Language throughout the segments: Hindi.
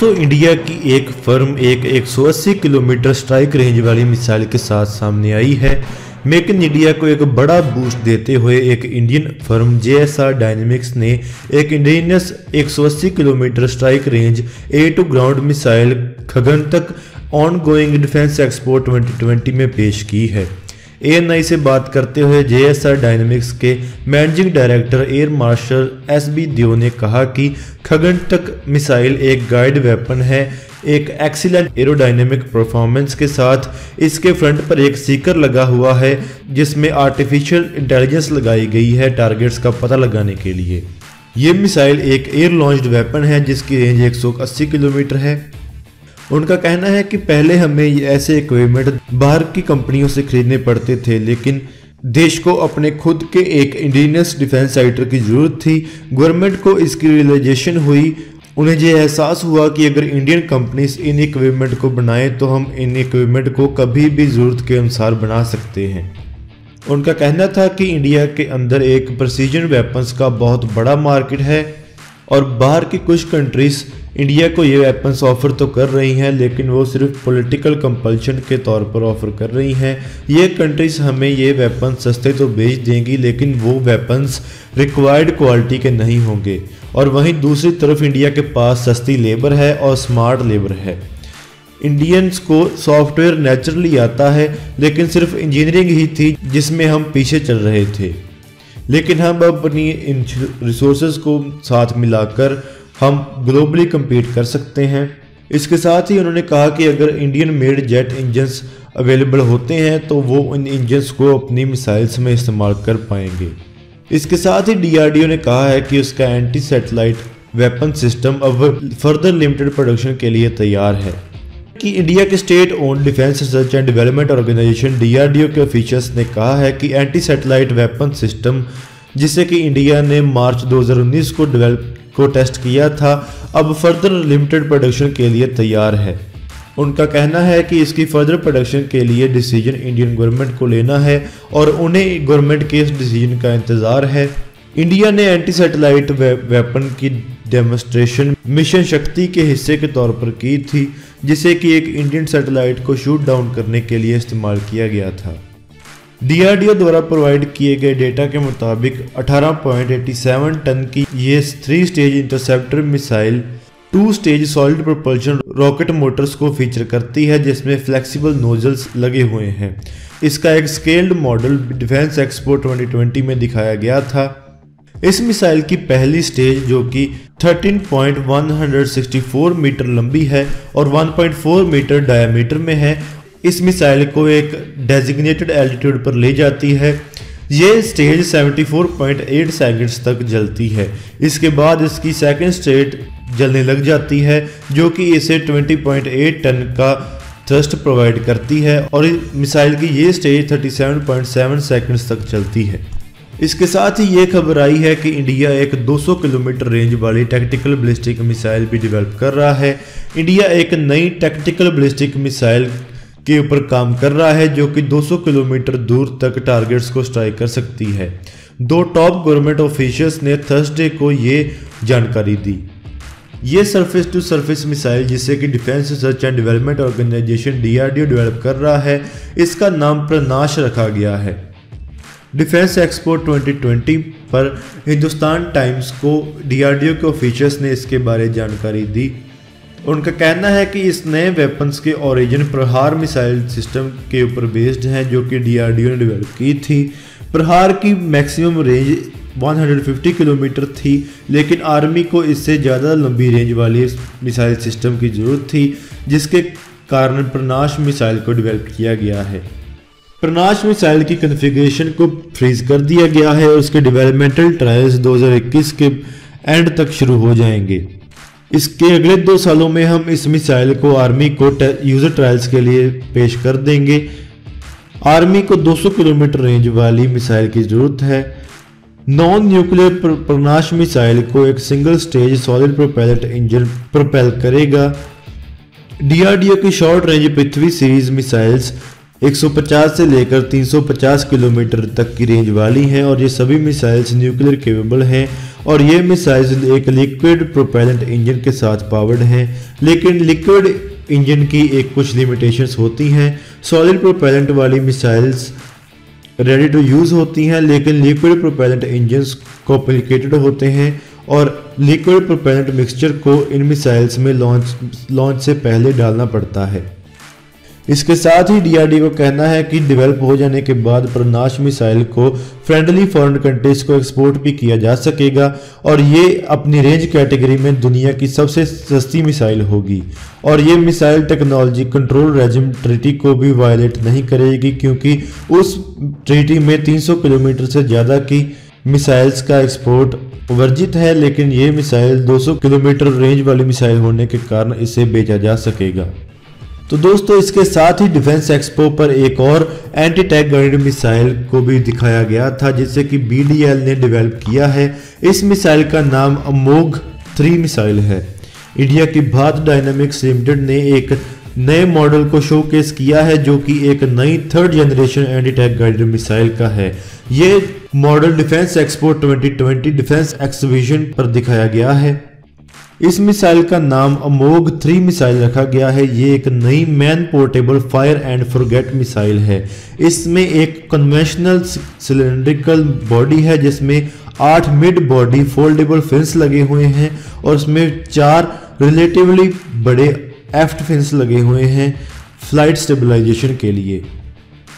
दोस्तों, इंडिया की एक फर्म, एक 180 किलोमीटर स्ट्राइक रेंज वाली मिसाइल के साथ सामने आई है। मेक इन इंडिया को एक बड़ा बूस्ट देते हुए एक इंडियन फर्म जेएसआर डायनेमिक्स ने एक Indians 180 kilometre strike range air to ground missile Khagan तक ऑन गोइंग डिफेंस एक्सपो 2020 में पेश की है। एएनआई से बात करते हुए जेएसआर डायनेमिक्स के managing director air marshal S B Deo ने कहा कि खगन तक मिसाइल एक गाइड वेपन है, एक एक्सीलेंट एरोडायनेमिक परफॉर्मेंस के साथ इसके फ्रंट पर एक सीकर लगा हुआ है, जिसमें आर्टिफिशियल इंटेलिजेंस लगाई गई है टारगेट्स का पता लगाने के लिए। ये मिसाइल एक एयर लॉन्च्ड वेपन है, जिसकी रेंज 180 किलोमीटर है। उनका कहना है कि पहले हमें ऐसे इक्विपमेंट बाहर की कंपनियों से खरीदने पड़ते थे, लेकिन देश को अपने खुद के एक इंडियनस डिफेंस साइटर की ज़रूरत थी। गवर्नमेंट को इसकी रियलाइजेशन हुई। उन्हें यह एहसास हुआ कि अगर इंडियन कंपनीज़ इन इक्विपमेंट को बनाएँ तो हम इन इक्विपमेंट को कभी भी ज़रूरत के अनुसार बना सकते हैं। उनका कहना था कि इंडिया के अंदर एक प्रोसीजन वेपन्स का बहुत बड़ा मार्केट है और बाहर की कुछ कंट्रीज़ इंडिया को ये वेपन्स ऑफ़र तो कर रही हैं, लेकिन वो सिर्फ़ पॉलिटिकल कंपल्शन के तौर पर ऑफ़र कर रही हैं। ये कंट्रीज़ हमें ये वेपन्स सस्ते तो बेच देंगी, लेकिन वो वेपन्स रिक्वायर्ड क्वालिटी के नहीं होंगे। और वहीं दूसरी तरफ़ इंडिया के पास सस्ती लेबर है और स्मार्ट लेबर है। इंडियंस को सॉफ्टवेयर नेचुरली आता है, लेकिन सिर्फ़ इंजीनियरिंग ही थी जिसमें हम पीछे चल रहे थे। लेकिन हम अपनी इन रिसोर्स को साथ मिलाकर हम ग्लोबली कम्पीट कर सकते हैं। इसके साथ ही उन्होंने कहा कि अगर Indian made jet engines available होते हैं तो वो इन इंजन्स को अपनी मिसाइल्स में इस्तेमाल कर पाएँगे। इसके साथ ही डीआरडीओ ने कहा है कि उसका एंटी सैटेलाइट वेपन सिस्टम अब फर्दर लिमिटेड प्रोडक्शन के लिए तैयार है। कि इंडिया के state own defence research and development organisation DRDO के ऑफिशियल्स ने कहा है कि एंटी सैटेलाइट वेपन सिस्टम जिसे कि इंडिया ने मार्च 2019 को डेवलप को टेस्ट किया था। अब फर्दर लिमिटेड प्रोडक्शन के लिए तैयार है। उनका कहना है कि इसकी फर्दर प्रोडक्शन के लिए डिसीज़न इंडियन गवर्नमेंट को लेना है और उन्हें गवर्नमेंट के इस डिसीज़न का इंतज़ार है। इंडिया ने एंटी सैटेलाइट वेपन की डेमोस्ट्रेशन मिशन शक्ति के हिस्से के तौर पर की थी, जिसे कि एक इंडियन सैटेलाइट को शूट डाउन करने के लिए इस्तेमाल किया गया था। डीआरडीओ द्वारा प्रोवाइड किए गए डेटा के मुताबिक 18.87 टन की ये three stage interceptor missile two stage solid propulsion rocket motors को फीचर करती है, जिसमें फ्लेक्सिबल नोजल्स लगे हुए हैं। इसका एक स्केल्ड मॉडल डिफेंस एक्सपो 2020 में दिखाया गया था। इस मिसाइल की पहली स्टेज जो कि 13.164 मीटर लंबी है और 1.4 मीटर डायमीटर में है इस मिसाइल को एक डेजिग्नेटेड एल्टीट्यूड पर ले जाती है। ये स्टेज 74.8 सेकंड्स तक जलती है। इसके बाद इसकी सेकंड स्टेज जलने लग जाती है, जो कि इसे 20.8 टन का थ्रस्ट प्रोवाइड करती है और मिसाइल की ये स्टेज 37.7 सेकंड्स तक चलती है। इसके साथ ही ये खबर आई है कि इंडिया एक 200 किलोमीटर रेंज वाली टैक्टिकल बलिस्टिक मिसाइल भी डेवलप कर रहा है। इंडिया एक नई टैक्टिकल बलिस्टिक मिसाइल के ऊपर काम कर रहा है, जो कि 200 किलोमीटर दूर तक टारगेट्स को स्ट्राइक कर सकती है। दो टॉप गवर्नमेंट ऑफिशियल्स ने थर्सडे को ये जानकारी दी। ये सरफेस टू सरफेस मिसाइल जिसे कि defence research and development organisation DRDO develop कर रहा है, इसका नाम प्रनाश रखा गया है। डिफेंस एक्सपो 2020 पर हिंदुस्तान टाइम्स को डीआरडीओ के ऑफिशियल्स ने इसके बारे जानकारी दी। उनका कहना है कि इस नए वेपन्स के ओरिजिन प्रहार मिसाइल सिस्टम के ऊपर बेस्ड हैं, जो कि डीआरडीओ ने डेवलप की थी। प्रहार की मैक्सिमम रेंज 150 किलोमीटर थी, लेकिन आर्मी को इससे ज़्यादा लंबी रेंज वाली मिसाइल सिस्टम की ज़रूरत थी, जिसके कारण प्रनाश मिसाइल को डेवलप किया गया है। प्रनाश मिसाइल की कन्फिग्रेशन को फ्रीज कर दिया गया है और उसके डेवलपमेंटल ट्रायल्स 2021 के एंड तक शुरू हो जाएँगे। इसके अगले दो सालों में हम इस मिसाइल को आर्मी को यूज़र ट्रायल्स के लिए पेश कर देंगे। आर्मी को 200 किलोमीटर रेंज वाली मिसाइल की ज़रूरत है। नॉन न्यूक्लियर प्रनाश मिसाइल को एक single stage solid propellant engine propel करेगा। डीआरडीओ की short range Prithvi series missiles 150 से लेकर 350 किलोमीटर तक की रेंज वाली हैं और ये सभी मिसाइल्स न्यूक्लियर केपेबल हैं। और ये मिसाइल्स एक लिक्विड प्रोपेलेंट इंजन के साथ पावर्ड हैं, लेकिन लिक्विड इंजन की एक कुछ लिमिटेशंस होती हैं। सॉलिड प्रोपेलेंट वाली मिसाइल्स रेडी टू यूज़ होती हैं, लेकिन लिक्विड प्रोपेलेंट इंजन कॉम्प्लिकेटेड होते हैं और लिक्विड प्रोपेलेंट मिक्सचर को इन मिसाइल्स में लॉन्च लॉन्च से पहले डालना पड़ता है। इसके साथ ही डीआरडी को कहना है कि डेवलप हो जाने के बाद प्रनाश मिसाइल को फ्रेंडली फॉरेन कंट्रीज़ को एक्सपोर्ट भी किया जा सकेगा और ये अपनी रेंज कैटेगरी में दुनिया की सबसे सस्ती मिसाइल होगी। और ये missile technology control regime treaty को भी वायलेट नहीं करेगी क्योंकि उस ट्रिटी में 300 किलोमीटर से ज़्यादा की मिसाइल्स का एक्सपोर्ट वर्जित है, लेकिन ये मिसाइल 200 किलोमीटर रेंज वाली मिसाइल होने के कारण इसे बेचा जा सकेगा। तो दोस्तों, इसके साथ ही डिफेंस एक्सपो पर एक और एंटी टैक गाइडेड मिसाइल को भी दिखाया गया था जिसे कि बीडीएल ने डेवलप किया है। इस मिसाइल का नाम अमोघ थ्री मिसाइल है। इंडिया की भारत डायनामिक्स लिमिटेड ने एक नए मॉडल को शोकेस किया है, जो कि एक नई third generation anti tank guided missile का है। ये model defence expo 2020 defence exhibition पर दिखाया गया है। इस मिसाइल का नाम अमोग थ्री मिसाइल रखा गया है। ये एक नई man portable fire and forget missile है। इसमें एक कन्वेंशनल सिलेंड्रिकल बॉडी है, जिसमें आठ मिड बॉडी फोल्डेबल फिंस लगे हुए हैं और उसमें चार रिलेटिवली बड़े एफ्ट फिंस लगे हुए हैं फ़्लाइट स्टेबलाइजेशन के लिए।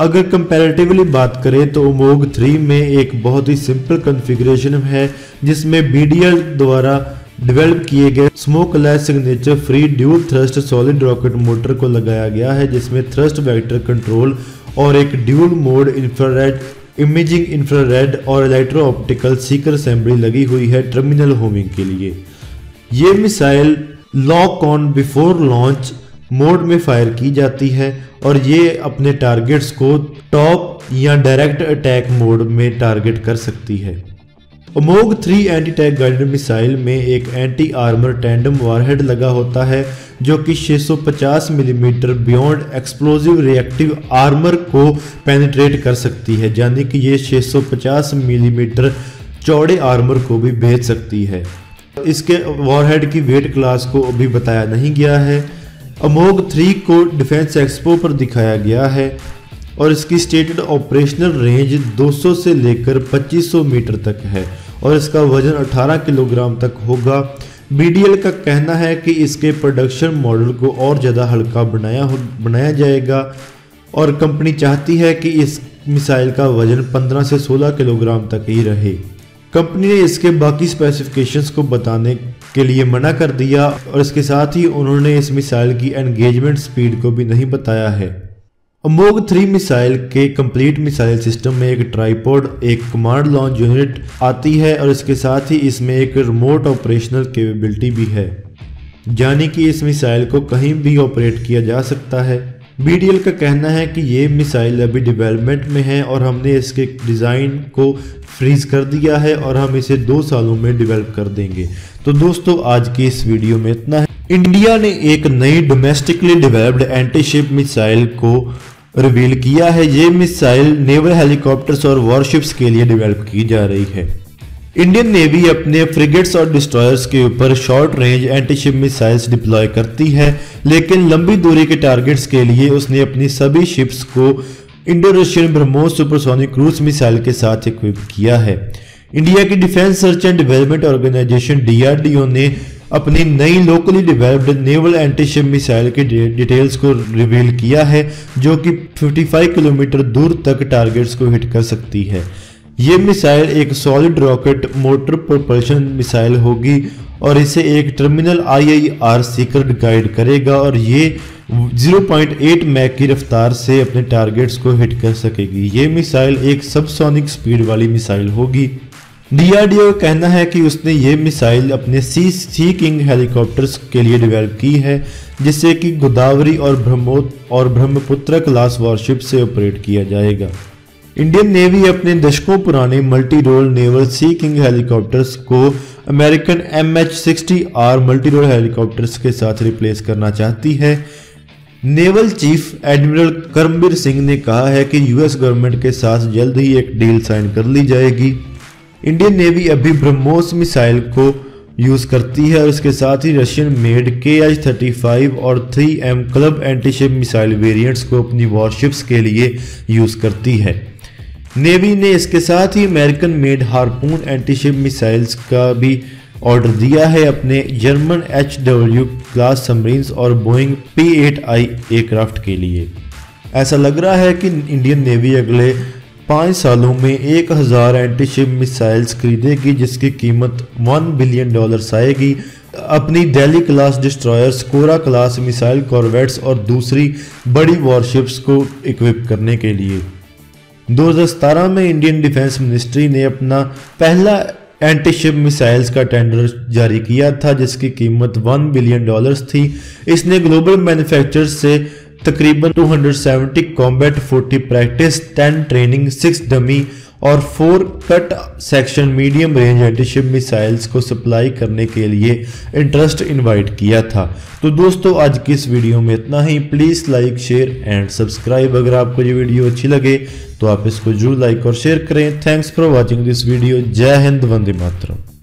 अगर कंपैरेटिवली बात करें तो उमोग थ्री में एक बहुत ही सिंपल कॉन्फ़िगरेशन है, जिसमें बीडीएल द्वारा डेवलप किए गए smokeless signature free dual thrust solid rocket motor को लगाया गया है, जिसमें थ्रस्ट वेक्टर कंट्रोल और एक dual mode infrared imaging infrared और इलेक्ट्रो ऑप्टिकल सीकर असेंबली लगी हुई है टर्मिनल होमिंग के लिए। ये missile lock on before launch mode में फायर की जाती है और ये अपने टारगेट्स को टॉप या डायरेक्ट अटैक मोड में टारगेट कर सकती है। Amogh three anti tank guided missile में एक एंटी आर्मर टैंडम वारहेड लगा होता है, जो कि 650 millimetre beyond explosive reactive armour को पेनिट्रेट कर सकती है, यानी कि ये 650 मिलीमीटर चौड़े आर्मर को भी भेज सकती है। इसके वॉरहेड की वेट क्लास को अभी बताया नहीं गया है। अमोग थ्री को डिफेंस एक्सपो पर दिखाया गया है। और इसकी स्टेटेड ऑपरेशनल रेंज 200 से लेकर 2500 मीटर तक है और इसका वज़न 18 किलोग्राम तक होगा। बीडीएल का कहना है कि इसके प्रोडक्शन मॉडल को और ज़्यादा हल्का बनाया बनाया जाएगा और कंपनी चाहती है कि इस मिसाइल का वज़न 15 से 16 किलोग्राम तक ही रहे। कंपनी ने इसके बाकी स्पेसिफिकेशंस को बताने के लिए मना कर दिया और इसके साथ ही उन्होंने इस मिसाइल की एंगेजमेंट स्पीड को भी नहीं बताया है। अमोग थ्री मिसाइल के कंप्लीट मिसाइल सिस्टम में एक ट्राईपोड एक कमांड लॉन्च यूनिट आती है और इसके साथ ही इसमें एक रिमोट ऑपरेशनल कैपेबिलिटी भी है। यानी कि इस मिसाइल को कहीं भी ऑपरेट किया जा सकता है। बीडीएल का कहना है कि ये मिसाइल अभी डेवलपमेंट में है और हमने इसके डिज़ाइन को फ्रीज कर दिया है और हम इसे दो सालों में डेवलप कर देंगे। तो दोस्तों, आज की इस वीडियो में इतना है। इंडिया ने एक नई डोमेस्टिकली डेवलप्ड एंटीशिप मिसाइल को रिवील किया है, ये मिसाइल नेवल हेलीकॉप्टर्स और वॉरशिप्स के लिए डेवलप की जा रही है। इंडियन नेवी अपने फ्रिगेट्स और डिस्ट्रॉयर्स के ऊपर short range anti ship missiles deploy करती है, लेकिन लंबी दूरी के टारगेट्स के लिए उसने अपनी सभी शिप्स को Indo Russian BrahMos supersonic cruise missile के साथ इक्विप किया है। इंडिया की defence search and development organisation DRDO ने अपनी नई locally developed naval anti ship missile के डिटेल्स को रिवील किया है, जो कि 55 किलोमीटर दूर तक टारगेट्स को हिट कर सकती है। ये मिसाइल एक solid rocket motor propulsion missile होगी और इसे एक टर्मिनल आईआईआर सीकर गाइड करेगा और ये 0.8 मैक की रफ्तार से अपने टारगेट्स को हिट कर सकेगी। ये मिसाइल एक सबसोनिक स्पीड वाली मिसाइल होगी। डीआरडीओ का कहना है कि उसने ये मिसाइल अपने सी सी किंग हेलीकॉप्टर्स के लिए डेवलप की है, जिससे कि गोदावरी और ब्रह्मोत, और ब्रह्मपुत्र क्लास वॉरशिप से ऑपरेट किया जाएगा। इंडियन नेवी अपने दशकों पुराने multi role naval sea king helicopters को American M H sixty R multi role helicopters के साथ रिप्लेस करना चाहती है। Naval chief admiral Karambir Singh ने कहा है कि यूएस गवर्नमेंट के साथ जल्द ही एक डील साइन कर ली जाएगी। इंडियन नेवी अभी ब्रह्मोस मिसाइल को यूज़ करती है और इसके साथ ही Russian made K H thirty five और three M club anti ship missile variants को अपनी वॉरशिप्स के लिए यूज़ करती है। नेवी ने इसके साथ ही American made harpoon anti ship missiles का भी ऑर्डर दिया है। अपने German H W class submarines और Boeing P eight I aircraft के लिए। ऐसा लग रहा है कि इंडियन नेवी अगले पाँच सालों में एक हज़ार एंटीशिप मिसाइल्स खरीदेगी, जिसकी कीमत वन बिलियन डॉलर्स आएगी। अपनी Delhi class destroyers Kora class missile corvettes और दूसरी बड़ी वॉरशिप्स को इक्विप करने के लिए। 2017 में इंडियन डिफेंस मिनिस्ट्री ने अपना पहला एंटीशिप मिसाइल्स का टेंडर जारी किया था, जिसकी कीमत 1 बिलियन डॉलर्स थी। इसने ग्लोबल मैन्युफैक्चरर्स से तकरीबन 270 कॉम्बैट 40 प्रैक्टिस 10 ट्रेनिंग 6 डमी और 4 cut section medium range anti ship missiles को सप्लाई करने के लिए इंटरेस्ट इनवाइट किया था। तो दोस्तों, आज की इस वीडियो में इतना ही। Please like share and subscribe अगर आपको ये वीडियो अच्छी लगे तो आप इसको ज़रूर लाइक और शेयर करें। Thanks for watching this video जय हिंद, वंदे मातरम।